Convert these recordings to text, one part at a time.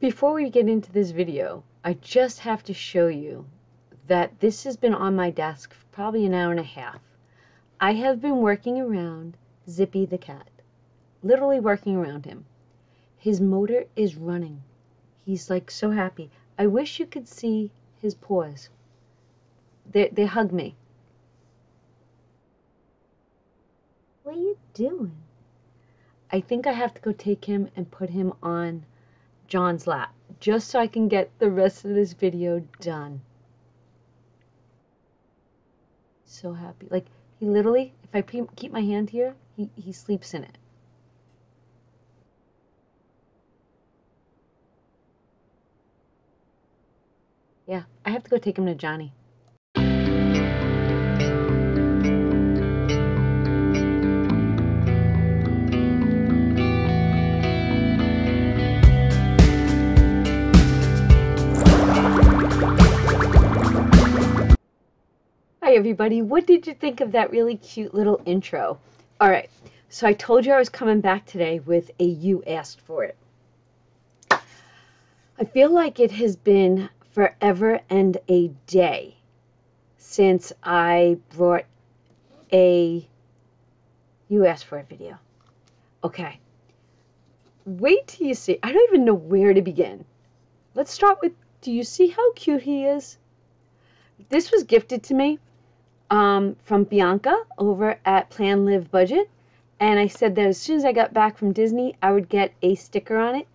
Before we get into this video, I just have to show you that this has been on my desk for probably an hour and a half. I have been working around Zippy the cat, literally working around him. His motor is running. He's like so happy. I wish you could see his paws. They, they hug me. What are you doing? I think I have to go take him and put him on John's lap just so I can get the rest of this video done. So happy. Like, he literally, if I keep my hand here, he, he sleeps in it. Yeah, I have to go take him to Johnny. Everybody, what did you think of that really cute little intro? Alright, so I told you I was coming back today with a You Asked For It. I feel like it has been forever and a day since I brought a You Asked For It video. Okay, wait till you see. I don't even know where to begin. Let's start with, do you see how cute he is? This was gifted to me um, from Bianca over at Plan Live Budget. And I said that as soon as I got back from Disney, I would get a sticker on it.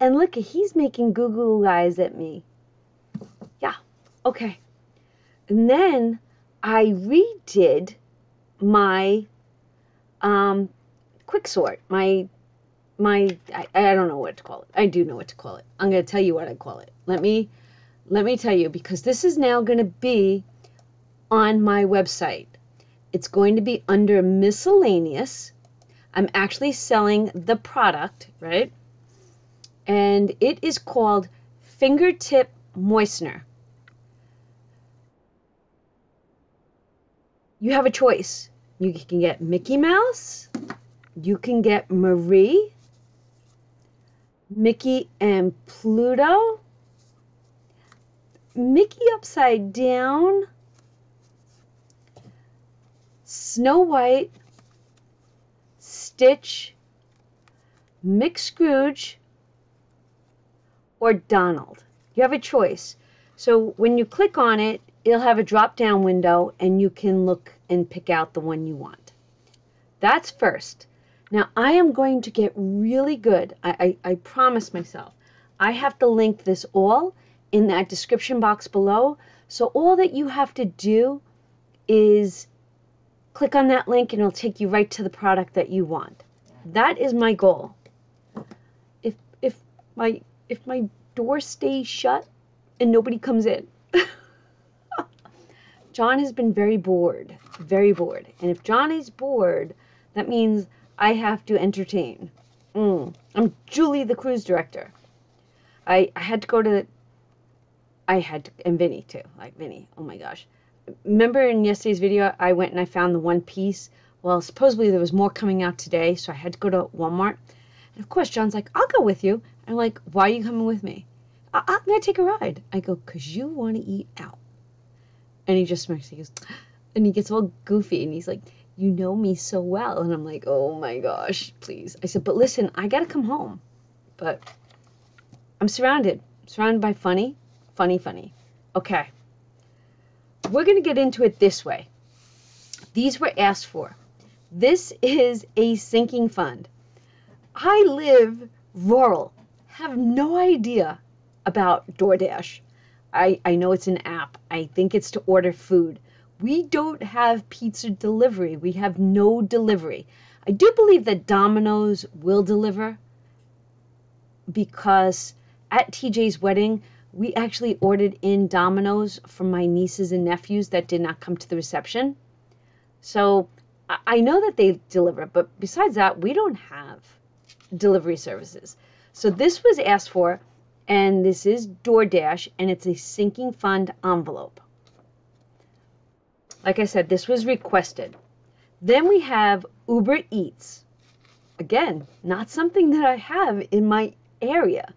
And look, he's making goo goo eyes at me. Yeah, okay. And then I redid my um, quick sort, my my I, I don't know what to call it. I do know what to call it. I'm going to tell you what I call it. Let me let me tell you because this is now going to be on my website. It's going to be under miscellaneous. I'm actually selling the product, right? And it is called Fingertip Moistener. You have a choice. You can get Mickey Mouse, you can get Marie, Mickey and Pluto, Mickey upside down, Snow White, Stitch, Mick Scrooge, or Donald. You have a choice. So when you click on it, it'll have a drop down window and you can look and pick out the one you want. That's first. Now I am going to get really good. I, I, I promise myself. I have to link this all in that description box below. So all that you have to do is click on that link and it'll take you right to the product that you want. That is my goal. If if my if my door stays shut and nobody comes in. John has been very bored, very bored. And if John is bored, that means I have to entertain. Mm. I'm Julie, the cruise director. I, I had to go to, the, I had to, and Vinny too, like Vinny, oh my gosh remember in yesterday's video, I went and I found the one piece. Well, supposedly there was more coming out today, so I had to go to Walmart. And of course, John's like, I'll go with you. I'm like, why are you coming with me? I- I'm going to take a ride. I go, because you want to eat out. And he just smirks. He goes, and he gets all goofy and he's like, you know me so well. And I'm like, oh my gosh, please. I said, but listen, I got to come home. But I'm surrounded, surrounded by funny, funny, funny. Okay we're going to get into it this way. These were asked for. This is a sinking fund. I live rural, have no idea about DoorDash. I, I know it's an app. I think it's to order food. We don't have pizza delivery. We have no delivery. I do believe that Domino's will deliver because at TJ's wedding, we actually ordered in Domino's from my nieces and nephews that did not come to the reception. So I know that they deliver, but besides that, we don't have delivery services. So this was asked for, and this is DoorDash, and it's a sinking fund envelope. Like I said, this was requested. Then we have Uber Eats. Again, not something that I have in my area.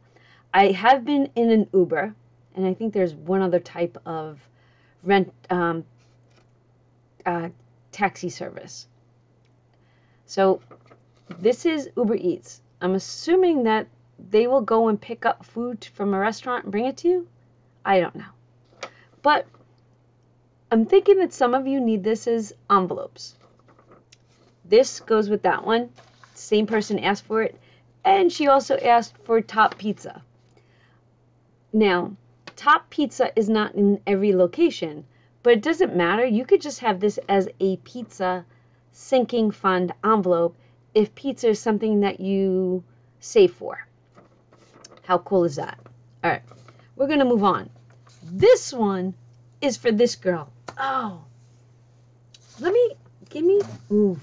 I have been in an Uber, and I think there's one other type of rent um, uh, taxi service. So this is Uber Eats. I'm assuming that they will go and pick up food from a restaurant and bring it to you. I don't know. But I'm thinking that some of you need this as envelopes. This goes with that one. Same person asked for it. And she also asked for top pizza. Now, top pizza is not in every location, but it doesn't matter. You could just have this as a pizza sinking fund envelope if pizza is something that you save for. How cool is that? All right, we're going to move on. This one is for this girl. Oh, let me, give me, ooh.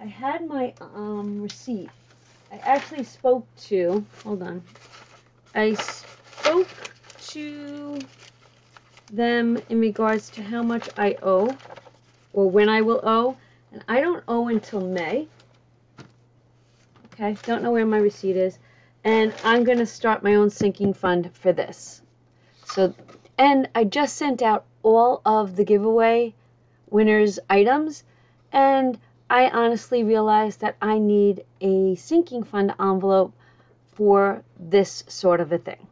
I had my um, receipt. I actually spoke to, hold on. I spoke to them in regards to how much I owe or when I will owe. And I don't owe until May. Okay, don't know where my receipt is. And I'm going to start my own sinking fund for this. So, and I just sent out all of the giveaway winners items. And I honestly realized that I need a sinking fund envelope for this sort of a thing.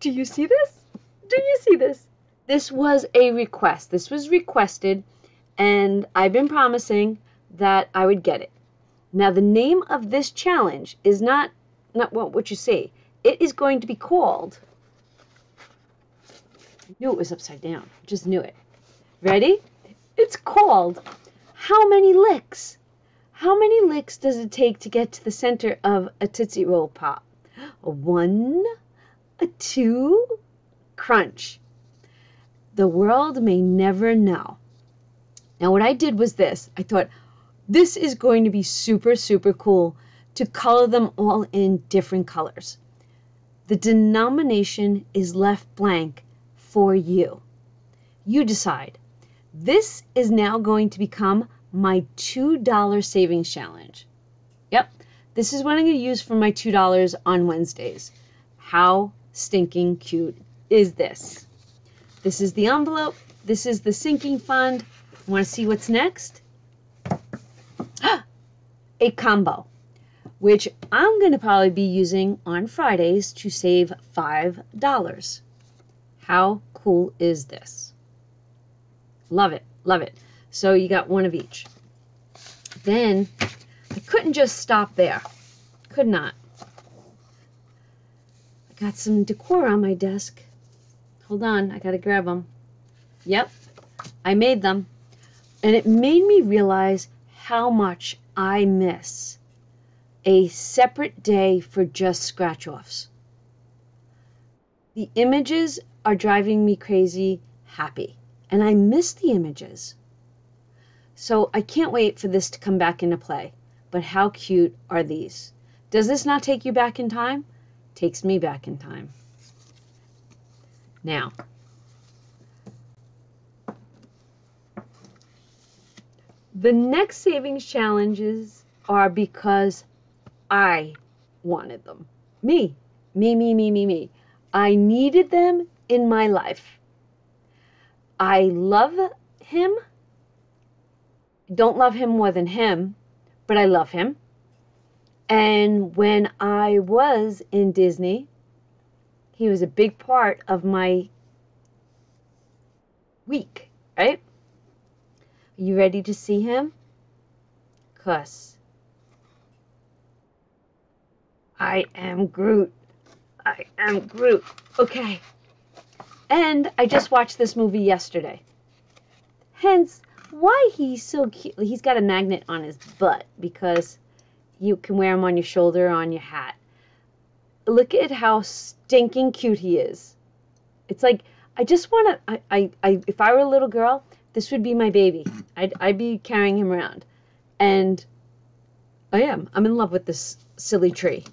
Do you see this? Do you see this? This was a request. This was requested, and I've been promising that I would get it. Now, the name of this challenge is not not what, you see. It is going to be called. I knew it was upside down. Just knew it. Ready? It's called How Many Licks? How many licks does it take to get to the center of a Tootsie Roll Pop? One, a two, crunch. The world may never know. Now, what I did was this I thought, this is going to be super, super cool to color them all in different colors. The denomination is left blank for you. You decide. This is now going to become my $2 savings challenge. Yep, this is what I'm going to use for my $2 on Wednesdays. How stinking cute is this? This is the envelope. This is the sinking fund. Want to see what's next? a combo, which I'm going to probably be using on Fridays to save $5. How cool is this? Love it, love it. So you got one of each. Then I couldn't just stop there. Could not. Got some decor on my desk. Hold on, I gotta grab them. Yep, I made them. And it made me realize how much I miss a separate day for just scratch offs. The images are driving me crazy happy, and I miss the images. So I can't wait for this to come back into play. But how cute are these? Does this not take you back in time? Takes me back in time. Now, the next savings challenges are because I wanted them. Me, me, me, me, me, me. I needed them in my life. I love him. Don't love him more than him, but I love him. And when I was in Disney, he was a big part of my week, right? Are you ready to see him? Cuss. I am Groot. I am Groot. Okay. And I just watched this movie yesterday. Hence, why he's so cute. He's got a magnet on his butt because you can wear him on your shoulder on your hat look at how stinking cute he is. It's like I just want to. I, I, I, if I were a little girl, this would be my baby. I'd, I'd be carrying him around, and I am. I'm in love with this silly tree.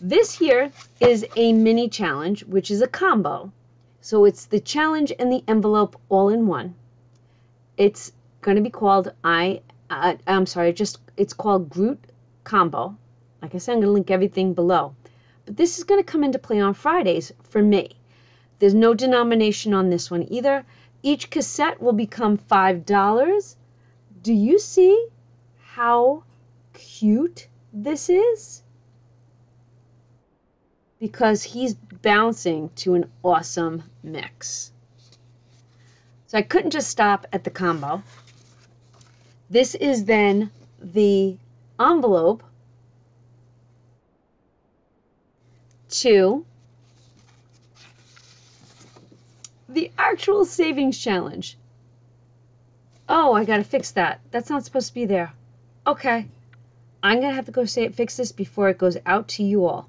This here is a mini challenge, which is a combo. So it's the challenge and the envelope all in one. It's going to be called I. Uh, I'm sorry, just it's called Groot Combo Like I said, I'm going to link everything below. But this is going to come into play on Fridays for me. There's no denomination on this one either. Each cassette will become $5. Do you see how cute this is? Because he's bouncing to an awesome mix. So I couldn't just stop at the combo. This is then the envelope to the actual savings challenge. Oh, I gotta fix that. That's not supposed to be there. Okay. I'm gonna have to go say fix this before it goes out to you all.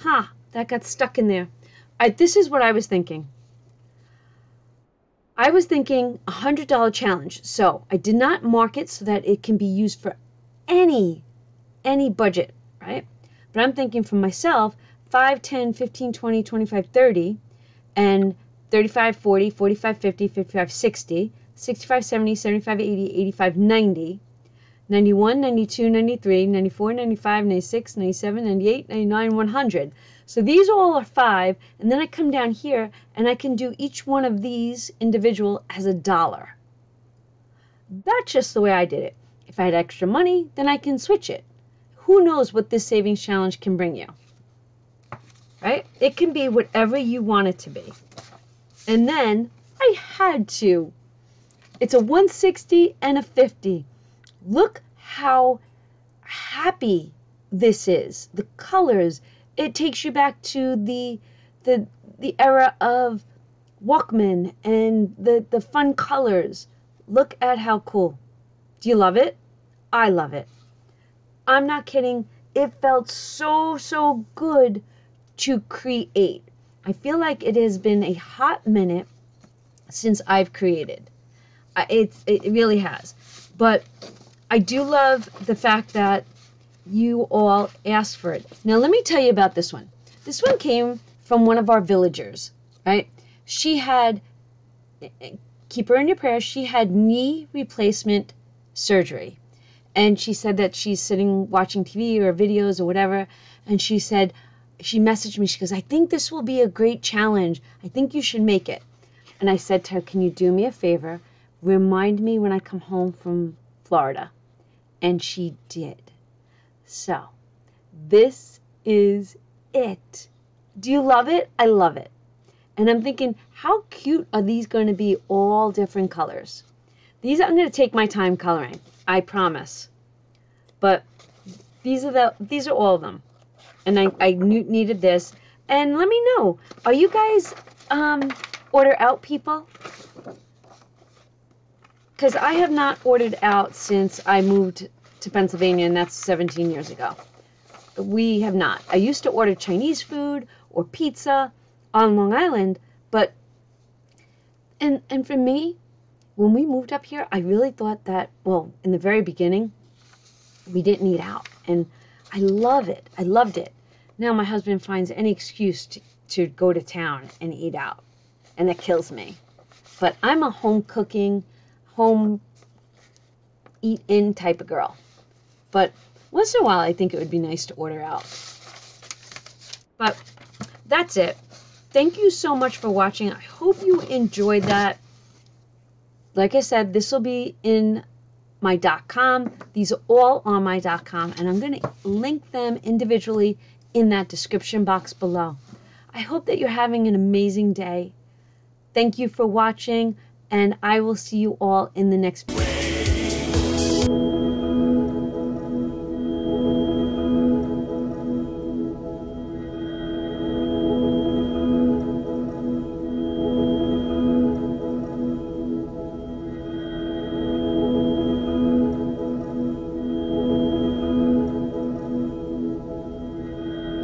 Huh, that got stuck in there. I, this is what I was thinking. I was thinking a hundred dollar challenge. So I did not mark it so that it can be used for any any budget, right? But I'm thinking for myself, 5, 10, 15, 20, 25, 30, and 35, 40, 45, 50, 55, 60, 65, 70, 75, 80, 85, 90, 91, 92, 93, 94, 95, 96, 97, 98, 99, 100. So these all are five, and then I come down here and I can do each one of these individual as a dollar. That's just the way I did it. If I had extra money, then I can switch it. Who knows what this savings challenge can bring you? Right? It can be whatever you want it to be. And then I had to. It's a 160 and a 50. Look how happy this is. The colors. It takes you back to the the the era of Walkman and the the fun colors. Look at how cool. Do you love it? I love it. I'm not kidding. It felt so so good to create. I feel like it has been a hot minute since I've created. It's it really has. But I do love the fact that you all asked for it. Now let me tell you about this one. This one came from one of our villagers, right? She had keep her in your prayers. She had knee replacement surgery. And she said that she's sitting watching TV or videos or whatever and she said she messaged me. She goes, I think this will be a great challenge. I think you should make it. And I said to her, Can you do me a favor? Remind me when I come home from Florida. And she did. So, this is it. Do you love it? I love it. And I'm thinking, how cute are these going to be all different colors? These I'm going to take my time coloring. I promise. But these are the these are all of them and I, I needed this. And let me know, are you guys um, order out people? Because I have not ordered out since I moved to Pennsylvania, and that's 17 years ago. We have not. I used to order Chinese food or pizza on Long Island, but and and for me, when we moved up here, I really thought that well, in the very beginning, we didn't eat out, and I love it. I loved it. Now my husband finds any excuse to, to go to town and eat out, and it kills me. But I'm a home cooking, home eat in type of girl. But once in a while, I think it would be nice to order out. But that's it. Thank you so much for watching. I hope you enjoyed that. Like I said, this will be in my .com. These are all on my .com, and I'm going to link them individually in that description box below. I hope that you're having an amazing day. Thank you for watching, and I will see you all in the next.